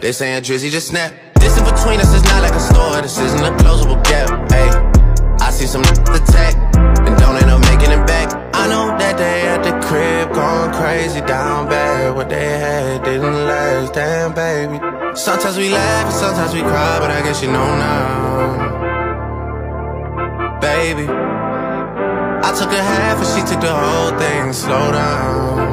They saying Drizzy just snap. This in between us is not like a store, this isn't a closable gap. Hey, I see some attack and don't end up making it back. I know that they at the crib going crazy down bad. What they had didn't last, damn baby. Sometimes we laugh and sometimes we cry, but I guess you know now, baby. I took a half and she took the whole thing. Slow down.